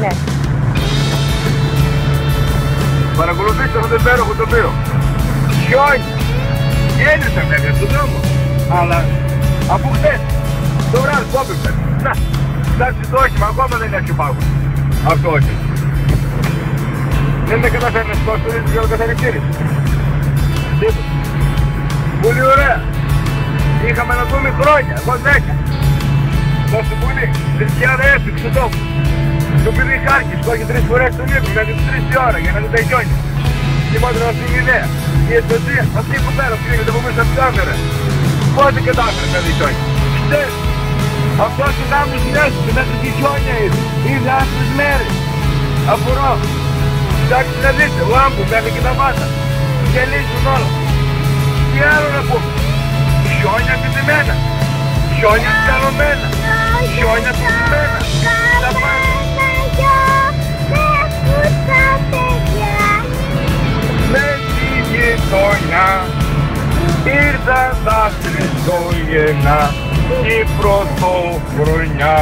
Ναι. Παρακολουθήστε αυτό το υπέροχο τοπίο. Χιόνι. Γέννησα βέβαια στον δρόμο. Αλλά από χθες το βράδυ κόπηξε. Να, φτάσει το όχημα, ακόμα δεν έχει πάγο. Αυτό όχι. Δεν με καταφέρει να σηκώσει το ίδιο για το καθαριστήρι. Τίποτα. Πολύ ωραία. Είχαμε να δούμε χρόνια, εγώ δέκα. Τόσο πολύ. Τρισιάρα έφυξε στον τόπο. Το παιδί χάρκης, το έχει τρεις φορές τον ύπνο, γιατί τρεις η ώρα για να δεν τελειώνει. Κοιμόταν στην ιδέα. Η αισθησία, αυτή που πέρα πήγαινε από μέσα από την κάμερα. Πότε κατάφερε να δει χιόνια. Χτες, αυτός ο γάμος νιώσει, μέσα στη χιόνια είδε. Είδε άσπρες μέρες. Απορώ. Εντάξει να δείτε, λάμπου μέχρι και τα μάτα. Γελίζουν όλα. Τι άλλο να πούμε. Χιόνια επιτυμένα. Χιόνια σκαλωμένα. Χιόνια επιτυμένα. Ήρθαν τα Χριστούγεννα η πρωτοχρονιά.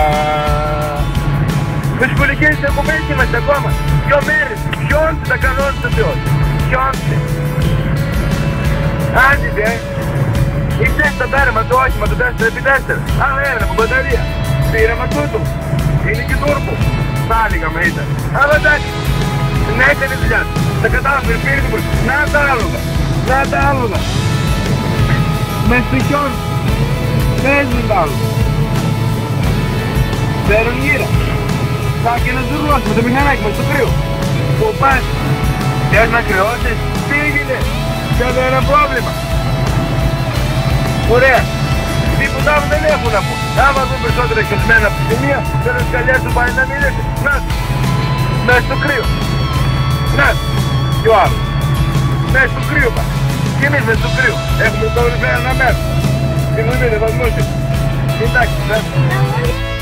Μες σχολικές εκπομπές είμαστε ακόμα. Δυο μέρες. Χιόνσε τα κανόνισε ο Θεός. Χιόνσε. Άντε δε. Ήρθε στα πέραμα το όχημα το 4x4. Άλλο ένα από μπαταρία. Πήραμε τούτο. Είναι και τούρπο. Θα έλεγα με ήταν. Αλλά εντάξει. Να έκανε δουλειά του. Τα κατάφερε, πήρε την πορεία. Να τα άλογα. Να τα άλογα. Με στο χιόνι. Παίζουν τα άλογα. Φέρουν γύρα. Θα και να ζουρνώσουμε το μηχανάκι μας στο κρύο. Που πας. Θες να κρυώσεις. Πήγαινε. Κανένα πρόβλημα. Ωραία. Τίποτα άλλο δεν έχω να πω. Άμα δουν περισσότερα εξελισμένα από τη σημεία, θέλω τις καλιές του πάει να μιλήσει. Να, μέσα στο κρύο. Να, και ο άλλος. Μέσα στο κρύο πάει. Και εμείς μέσα στο κρύο. Έχουμε το ένα μέρος. Τι μου είπετε, θα δημόσιο. Εντάξει, εντάξει.